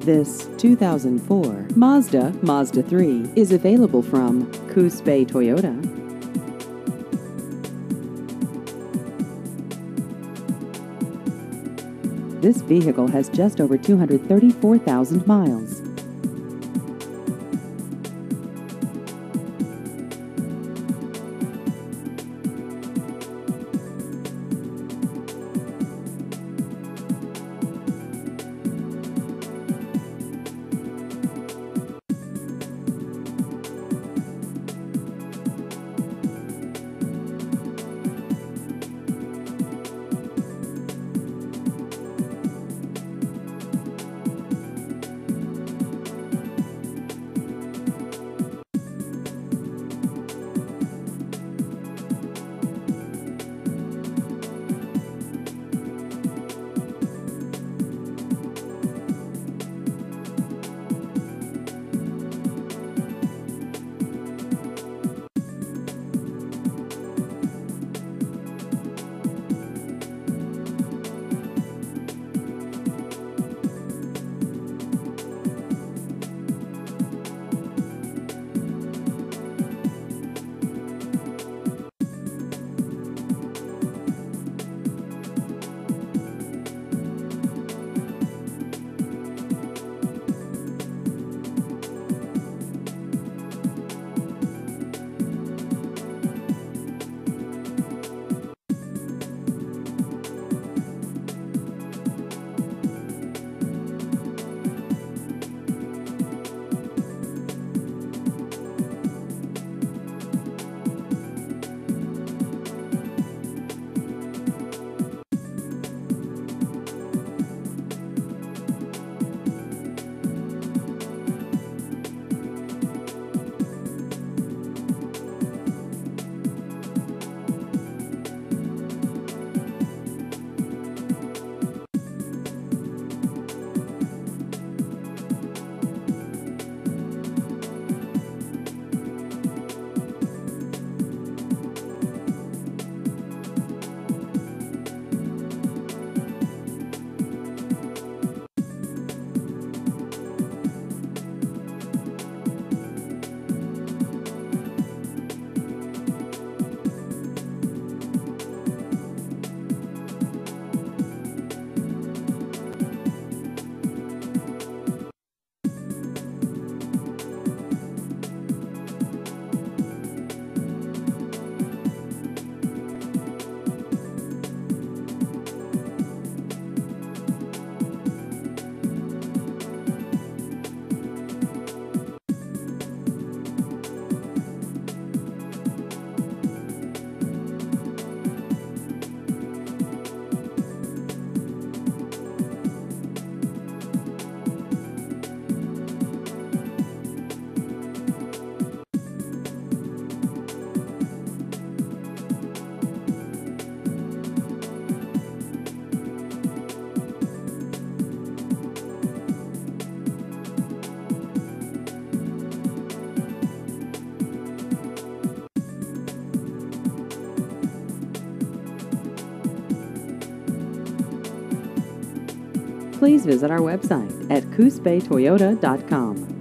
This 2004 Mazda Mazda 3 is available from Coos Bay Toyota. This vehicle has just over 234,000 miles. Please visit our website at coosbaytoyota.com.